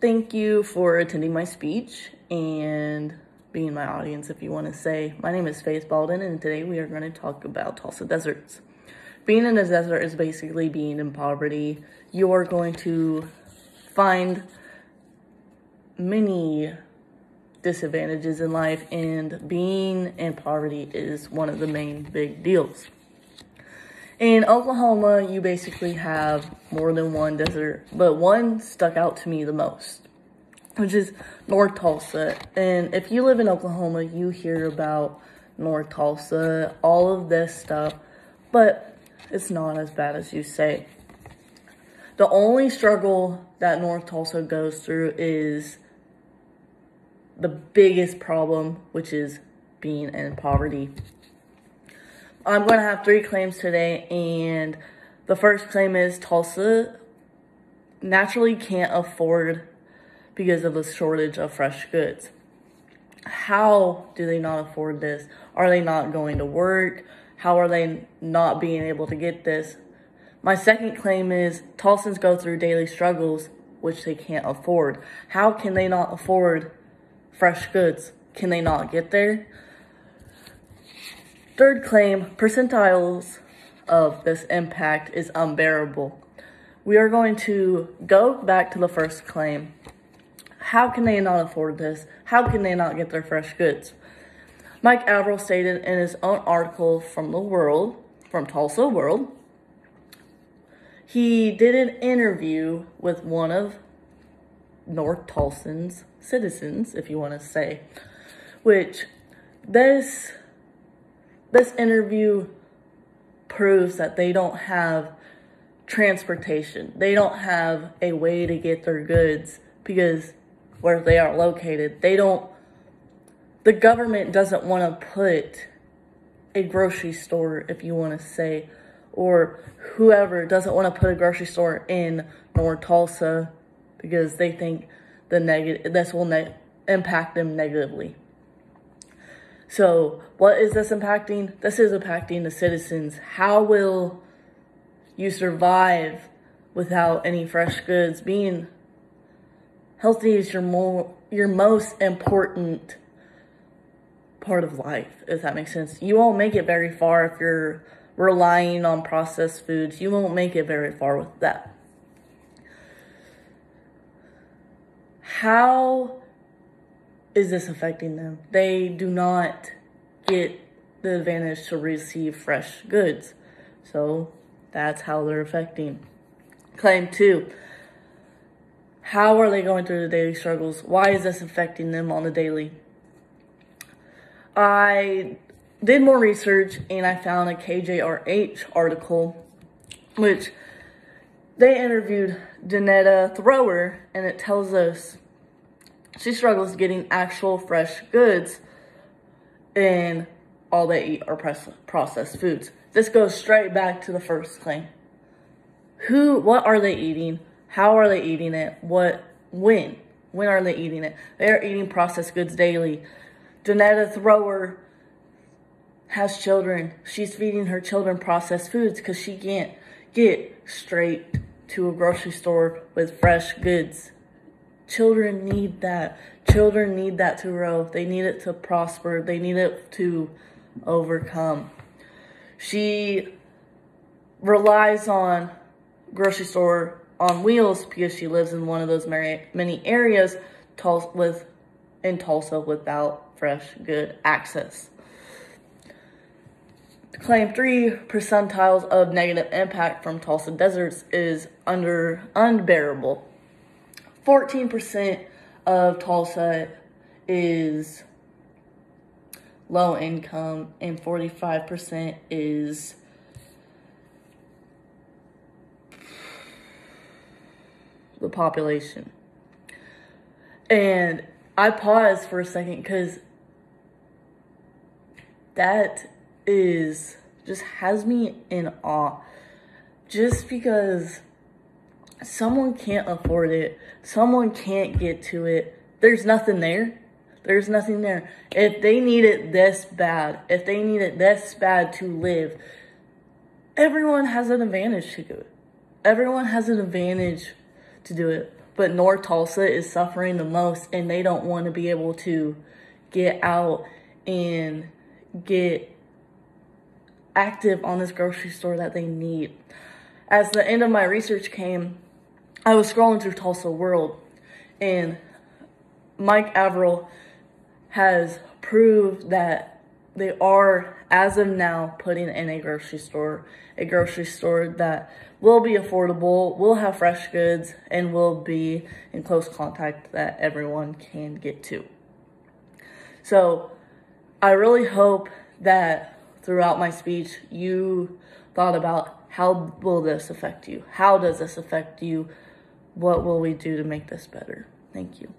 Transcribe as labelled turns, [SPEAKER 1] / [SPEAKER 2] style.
[SPEAKER 1] thank you for attending my speech and being my audience, if you want to say. My name is Faith Baldwin, and today we are going to talk about Tulsa deserts. Being in a desert is basically being in poverty. You are going to find many disadvantages in life, and being in poverty is one of the main big deals. In Oklahoma, you basically have more than one desert, but one stuck out to me the most, which is North Tulsa. And if you live in Oklahoma, you hear about North Tulsa, all of this stuff, but it's not as bad as you say. The only struggle that North Tulsa goes through is the biggest problem, which is being in poverty. I'm going to have three claims today, and the first claim is Tulsa naturally can't afford because of the shortage of fresh goods. How do they not afford this? Are they not going to work? How are they not being able to get this? My second claim is Tulsans go through daily struggles which they can't afford. How can they not afford fresh goods? Can they not get there? Third claim, percentiles of this impact is unbearable. We are going to go back to the first claim. How can they not afford this? How can they not get their fresh goods? Mike Overall stated in his own article from The World, from Tulsa World, he did an interview with one of North Tulsa's citizens, if you want to say, which this this interview proves that they don't have transportation. They don't have a way to get their goods because where they are located, they don't, the government doesn't want to put a grocery store, if you want to say, or whoever doesn't want to put a grocery store in North Tulsa because they think the negative, this will ne- impact them negatively. So, what is this impacting? This is impacting the citizens. How will you survive without any fresh goods? Being healthy is your more your most important part of life, if that makes sense. You won't make it very far if you're relying on processed foods. You won't make it very far with that. How is this affecting them? They do not get the advantage to receive fresh goods. So that's how they're affecting. Claim two. How are they going through the daily struggles? Why is this affecting them on the daily? I did more research and I found a KJRH article, which they interviewed Danetta Thrower, and it tells us she struggles getting actual fresh goods and all they eat are processed foods. This goes straight back to the first claim. Who, what are they eating? How are they eating it? What, when? When are they eating it? They are eating processed goods daily. Danetta Thrower has children. She's feeding her children processed foods because she can't get straight to a grocery store with fresh goods. Children need that. Children need that to grow. They need it to prosper. They need it to overcome. She relies on grocery store on wheels because she lives in one of those many areas with in Tulsa without fresh good access. Claim three percentiles of negative impact from Tulsa deserts is under unbearable. 14% of Tulsa is low income and 45% is the population. And I paused for a second because that is just has me in awe. Just because someone can't afford it, someone can't get to it, there's nothing there. There's nothing there. If they need it this bad, if they need it this bad to live, everyone has an advantage to do it. Everyone has an advantage to do it. but North Tulsa is suffering the most and they don't want to be able to get out and get active on this grocery store that they need. As the end of my research came, I was scrolling through Tulsa World and Mike Overall has proved that they are, as of now, putting in a grocery store, a grocery store that will be affordable, will have fresh goods, and will be in close contact that everyone can get to. So I really hope that throughout my speech you thought about how will this affect you? How does this affect you? What will we do to make this better? Thank you.